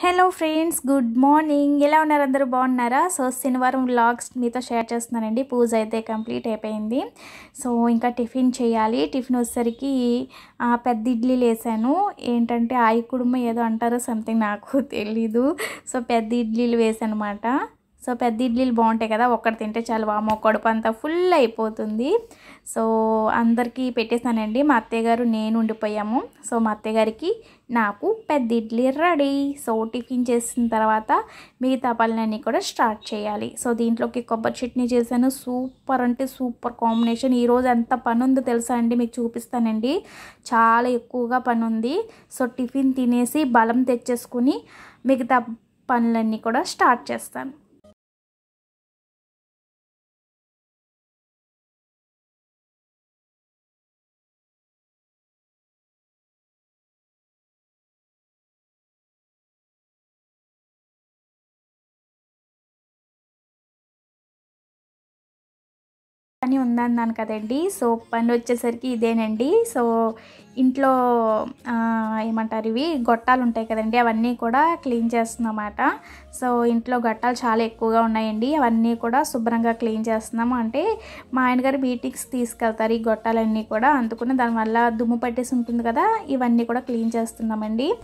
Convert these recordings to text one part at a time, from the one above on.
Hello friends good morning ఎలా ఉన్నారు అందరూ? బాగున్నారా? సో శనివారం వ్లాగ్స్ మీతో షేర్ చేస్తున్నానండి. పూజ అయితే కంప్లీట్ అయిపోయింది. సో ఇంకా టిఫిన్ చేయాలి. టిఫిన్ వచ్చేసరికి పెద్ద ఇడ్లీలు వేసాను ఏంటంటే ఆయి కుడుమ ఏదో అంటారో సంథింగ్ నాకు తెలీదు. సో పెద్ద ఇడ్లీలు వేసానమాట. సో పెద్ద ఇడ్లీలు బాగుంటాయి కదా ఒక్కటి తింటే చాలు. వామో కడుపు అంతా ఫుల్ అయిపోతుంది. సో అందరికీ పెట్టేశానండి. మా అత్తయ్య గారు నేను ఉండిపోయాము. సో మా అత్తయ్య గారికి నాకు పెద్ద ఇడ్లీ రెడీ. సో టిఫిన్ చేసిన తర్వాత మిగతా పనులన్నీ కూడా స్టార్ట్ చేయాలి. సో దీంట్లోకి కొబ్బరి చట్నీ చేశాను. సూపర్ అంటే సూపర్ కాంబినేషన్. ఈరోజు ఎంత పని ఉందో తెలుసా అండి? మీకు చూపిస్తానండి. చాలా ఎక్కువగా పని ఉంది సో టిఫిన్ తినేసి బలం తెచ్చేసుకుని మిగతా పనులన్నీ కూడా స్టార్ట్ చేస్తాను. పని ఉందన్నాను కదండి. సో పని వచ్చేసరికి ఇదేనండి. సో ఇంట్లో ఆ, ఏమంటారు ఇవి? గొట్టాలు ఉంటాయి కదండి. అవన్నీ కూడా క్లీన్ చేస్తున్నమాట. సో ఇంట్లో గొట్టాలు చాలా ఎక్కువగా ఉన్నాయండి. అవన్నీ కూడా శుభ్రంగా క్లీన్ చేస్తున్నాము. అంటే మా ఆయనగారు మీటింగ్స్ తీసుకెళ్తారు ఈ గొట్టాలన్నీ కూడా. అందుకుని దానివల్ల దుమ్ము పట్టేసి ఉంటుంది కదా ఇవన్నీ కూడా క్లీన్ చేస్తున్నామండి.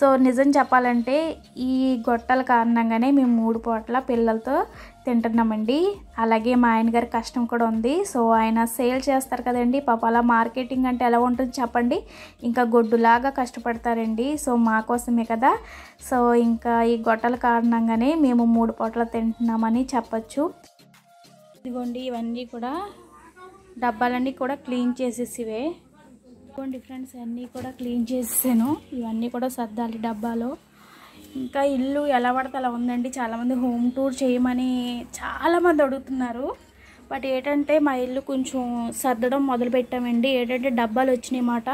సో నిజం చెప్పాలంటే ఈ గొట్టాల కారణంగానే మేము మూడు పూటల పిల్లలతో తింటున్నామండి. అలాగే మా ఆయన గారి కష్టం కూడా ఉంది. సో ఆయన సేల్ చేస్తారు కదండి. పాప అలా మార్కెటింగ్ అంటే ఎలా ఉంటుంది చెప్పండి. ఇంకా గొడ్డులాగా కష్టపడతారండి. సో మా కోసమే కదా. సో ఇంకా ఈ గొట్టల అనగానే మేము మూడు పూటలు తింటున్నామని చెప్పచ్చు. ఇదిగోండి ఇవన్నీ కూడా డబ్బాలన్నీ కూడా క్లీన్ చేసేసివే. ఇదిగోండి ఫ్రెండ్స్ అన్నీ కూడా క్లీన్ చేసేసాను. ఇవన్నీ కూడా సర్దాలి డబ్బాలో. ఇంకా ఇల్లు ఎలా పడితే అలా ఉందండి. చాలామంది హోమ్ టూర్ చేయమని చాలామంది అడుగుతున్నారు. బట్ ఏంటంటే మా ఇల్లు కొంచెం సర్దడం మొదలుపెట్టామండి ఏంటంటే డబ్బాలు వచ్చినాయి మాట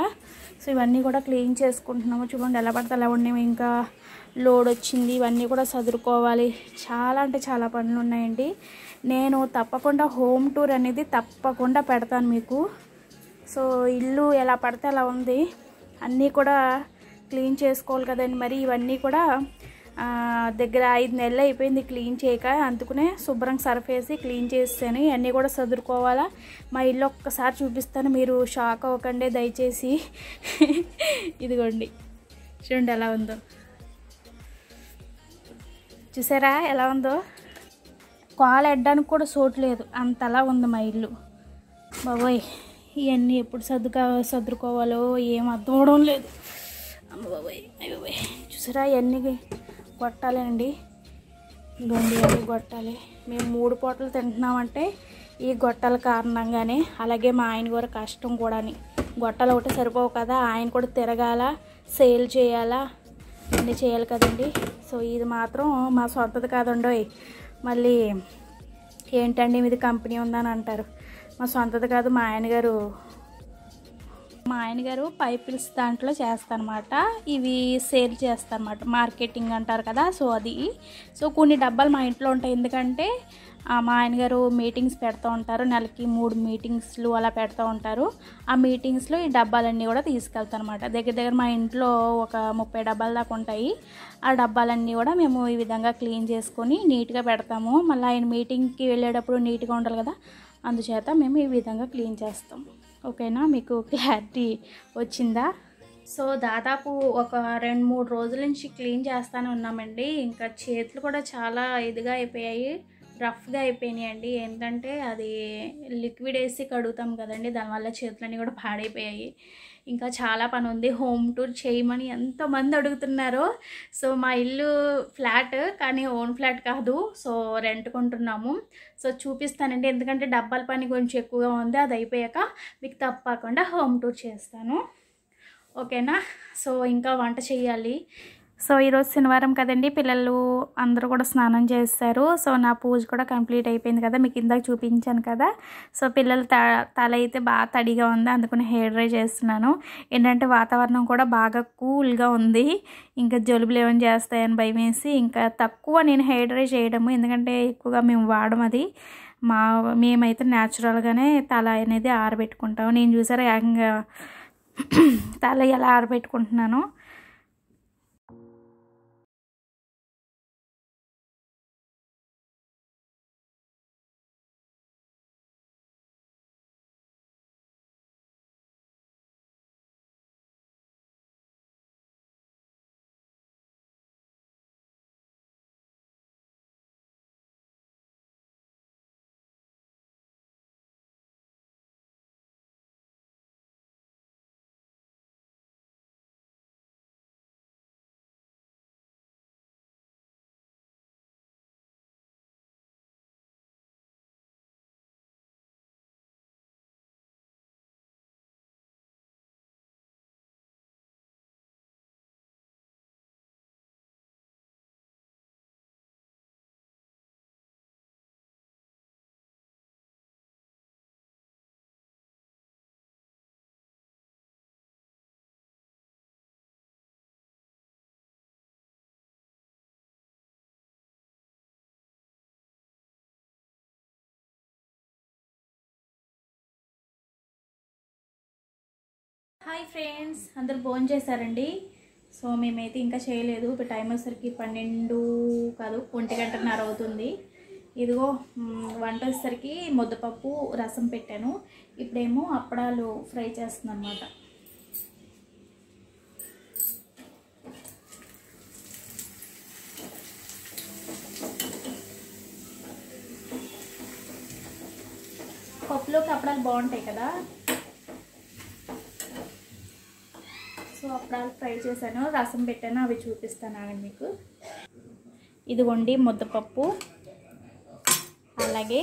సో ఇవన్నీ కూడా క్లీన్ చేసుకుంటున్నాము. చూడండి ఎలా పడితే అలా ఉన్నాయి. ఇంకా లోడ్ వచ్చింది. ఇవన్నీ కూడా సదురుకోవాలి. చాలా అంటే చాలా పనులు ఉన్నాయండి. నేను తప్పకుండా హోమ్ టూర్ అనేది తప్పకుండా పెడతాను మీకు. సో ఇల్లు ఎలా పడితే అలా ఉంది. అన్నీ కూడా క్లీన్ చేసుకోవాలి కదండి. మరి ఇవన్నీ కూడా దగ్గర ఐదు నెలలు అయిపోయింది క్లీన్ చేయక. అందుకునే శుభ్రంగా సర్ఫ్ వేసి క్లీన్ చేస్తాను ఇవన్నీ కూడా సదురుకోవాలా. మా ఇల్లు ఒక్కసారి చూపిస్తాను మీరు షాక్ అవ్వకండి దయచేసి. ఇదిగోండి. చూడండి ఎలా ఉందో. చూసారా ఎలా ఉందో? కాలు ఎడ్డానికి కూడా చోటు లేదు. అంతలా ఉంది మా ఇల్లు. బాబోయ్ ఇవన్నీ ఎప్పుడు సర్దుకా సర్దుకోవాలో ఏం అర్థం అవడం లేదు. అమ్మ బాబోయ్ అయ్య బాబోయ్. చూసారా ఇవన్నీ కొట్టాలండి ఇదిగోండి కొట్టాలి మేము మూడు పూటలు తింటున్నామంటే ఈ గొట్టాల కారణంగానే అలాగే మా ఆయన కూడా కష్టం కూడాని. గొట్టలు ఒకటి సరిపోవు కదా ఆయన కూడా తిరగాల సేల్ చేయాలా అన్నీ చేయాలి కదండి. సో ఇది మాత్రం మా సొంతది కాదండోయ్. మళ్ళీ ఏంటండి మీది కంపెనీ ఉందని అంటారు. మా సొంతది కాదు మా ఆయన గారు మా ఆయన గారు పైపిల్స్ దాంట్లో చేస్తానమాట ఇవి సేల్ చేస్తారన్నమాట. మార్కెటింగ్ అంటారు కదా సో అది. సో కొన్ని డబ్బాలు మా ఇంట్లో ఉంటాయి. ఎందుకంటే మా ఆయన గారు మీటింగ్స్ పెడుతూ ఉంటారు. నెలకి మూడు మీటింగ్స్లు అలా పెడతా ఉంటారు. ఆ మీటింగ్స్లో ఈ డబ్బాలన్నీ కూడా తీసుకెళ్తానమాట దగ్గర దగ్గర మా ఇంట్లో ఒక ముప్పై డబ్బాల దాకా ఉంటాయి. ఆ డబ్బాలన్నీ కూడా మేము ఈ విధంగా క్లీన్ చేసుకొని నీట్గా పెడతాము. మళ్ళీ ఆయన మీటింగ్కి వెళ్ళేటప్పుడు నీట్గా ఉండాలి కదా అందుచేత మేము ఈ విధంగా క్లీన్ చేస్తాము ఓకేనా? మీకు క్లారిటీ వచ్చిందా? సో దాదాపు ఒక రెండు మూడు రోజుల నుంచి క్లీన్ చేస్తానే ఉన్నామండి. ఇంకా చేతులు కూడా చాలా ఇదిగా అయిపోయాయి. రఫ్గా అయిపోయినాయి అండి ఏంటంటే అది లిక్విడ్ వేసి కడుగుతాం కదండి. దానివల్ల చేతులన్నీ కూడా పాడైపోయాయి. ఇంకా చాలా పని ఉంది. హోమ్ టూర్ చేయమని ఎంతమంది అడుగుతున్నారో. సో మా ఇల్లు ఫ్లాట్ కానీ ఓన్ ఫ్లాట్ కాదు. సో రెంట్ కొంటున్నాము సో చూపిస్తానండి. ఎందుకంటే డబ్బాల పని కొంచెం ఎక్కువగా ఉంది. అది అయిపోయాక మీకు తప్పకుండా హోమ్ టూర్ చేస్తాను. ఓకేనా? సో ఇంకా వంట చేయాలి. సో ఈరోజు శనివారం కదండి. పిల్లలు అందరూ కూడా స్నానం చేస్తారు. సో నా పూజ కూడా కంప్లీట్ అయిపోయింది కదా. మీకు ఇందాక చూపించాను కదా. సో పిల్లల త తల అయితే బాగా తడిగా ఉంది. అందుకని హెయిర్ డ్రై చేస్తున్నాను. ఏంటంటే వాతావరణం కూడా బాగా కూల్గా ఉంది. ఇంకా జలుబులు ఏమైనా చేస్తాయని భయం వేసి ఇంకా తక్కువ నేను హెయిర్ డ్రై చేయడము. ఎందుకంటే ఎక్కువగా మేము వాడము అది. మా మేమైతే న్యాచురల్గానే తల అనేది ఆరబెట్టుకుంటాము. నేను చూసారా ఏకంగా తల ఎలా ఆరబెట్టుకుంటున్నాను. హాయ్ ఫ్రెండ్స్ అందరు భోజనం చేశారండి. సో మేమైతే ఇంకా చేయలేదు. ఇప్పుడు టైం వచ్చేసరికి పన్నెండు కాదు ఒంటి గంటన్నర అవుతుంది. ఇదిగో వంట వచ్చేసరికి ముద్దపప్పు రసం పెట్టాను. ఇప్పుడేమో అప్పడాలు ఫ్రై చేస్తున్నాను అనమాట పప్పులోకి అప్పడాలు బాగుంటాయి కదా? అప్పడాలు ఫ్రై చేశాను రసం పెట్టాను అవి చూపిస్తాను ఆగండి మీకు. ఇదిగోండి ముద్దపప్పు అలాగే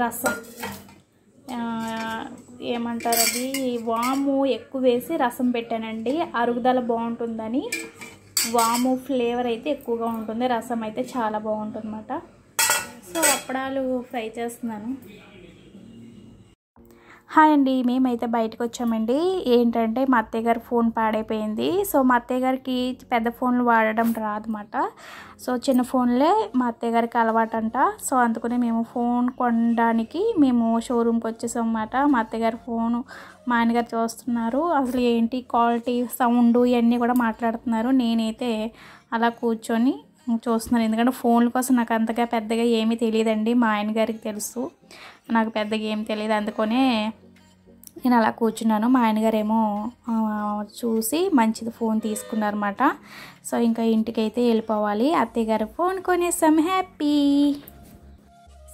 రసం. ఏమంటారు అది? వాము ఎక్కువ వేసి రసం పెట్టానండి. అరుగుదల బాగుంటుందని వాము ఫ్లేవర్ అయితే ఎక్కువగా ఉంటుంది రసం అయితే చాలా బాగుంటుంది అన్నమాట సో అప్పడాలు ఫ్రై చేస్తున్నాను. హాయ్ అండి మేమైతే బయటకు వచ్చామండి ఏంటంటే మా అత్తయ్య గారి ఫోన్ పాడైపోయింది. సో మా అత్తయ్య గారికి పెద్ద ఫోన్లు వాడడం రాదన్నమాట. సో చిన్న ఫోన్లే మా అత్తయ్య గారికి అలవాటంట. సో అందుకనే మేము ఫోన్ కొనడానికి మేము షోరూమ్కి వచ్చేసాం అన్నమాట మా అత్తయ్య గారి ఫోను మా ఆయనగారు చూస్తున్నారు. అసలు ఏంటి క్వాలిటీ సౌండ్ ఇవన్నీ కూడా మాట్లాడుతున్నారు. నేనైతే అలా కూర్చొని చూస్తున్నాను. ఎందుకంటే ఫోన్ల కోసం నాకు అంతగా పెద్దగా ఏమీ తెలియదండి. మా ఆయన గారికి తెలుసు. నాకు పెద్దగా ఏం తెలియదు. అందుకనే నేను అలా కూర్చున్నాను. మా ఆయనగారేమో చూసి మంచిది ఫోన్ తీసుకున్నారన్నమాట. సో ఇంకా ఇంటికైతే వెళ్ళిపోవాలి. అత్తయ్య గారు ఫోన్ కొనేసాం. హ్యాపీ.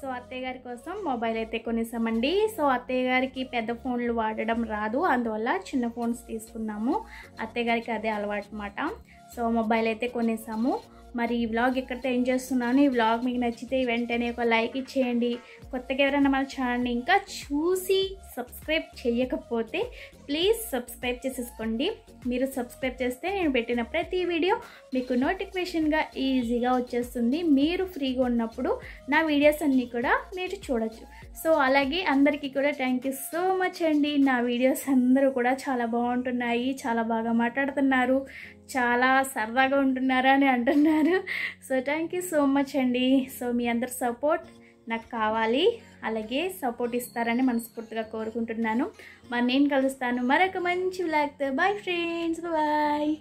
సో అత్తయ్య గారి కోసం మొబైల్ అయితే కొనేసామండి. సో అత్తయ్య గారికి పెద్ద ఫోన్లు వాడడం రాదు. అందువల్ల చిన్న ఫోన్స్ తీసుకున్నాము. అత్తయ్య గారికి అదే అలవాటు అనమాట సో మొబైల్ అయితే కొనేసాము. మరి ఈ వ్లాగ్ ఎక్కడితో ఏం చేస్తున్నాను. ఈ వ్లాగ్ మీకు నచ్చితే వెంటనే ఒక లైక్ ఇచ్చేయండి. కొత్తగా ఎవరైనా మన ఛానల్ని ఇంకా చూసి సబ్స్క్రైబ్ చేయకపోతే ప్లీజ్ సబ్స్క్రైబ్ చేసేసుకోండి. మీరు సబ్స్క్రైబ్ చేస్తే నేను పెట్టిన ప్రతి వీడియో మీకు నోటిఫికేషన్గా ఈజీగా వచ్చేస్తుంది. మీరు ఫ్రీగా ఉన్నప్పుడు నా వీడియోస్ అన్నీ కూడా మీరు చూడొచ్చు. సో అలాగే అందరికీ కూడా థ్యాంక్ యూ సో మచ్ అండి. నా వీడియోస్ అందరూ కూడా చాలా బాగుంటున్నాయి. చాలా బాగా మాట్లాడుతున్నారు. చాలా సరదాగా ఉంటున్నారా అని అంటున్నారు. So thank you so much అండి. సో మీ అందరి సపోర్ట్ నాకు కావాలి. అలాగే సపోర్ట్ ఇస్తారని మనస్ఫూర్తిగా కోరుకుంటున్నాను. మరి నేను కలుస్తాను మరొక మంచి బ్లాక్తో బాయ్ ఫ్రెండ్స్ బాయ్